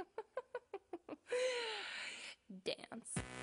Dance.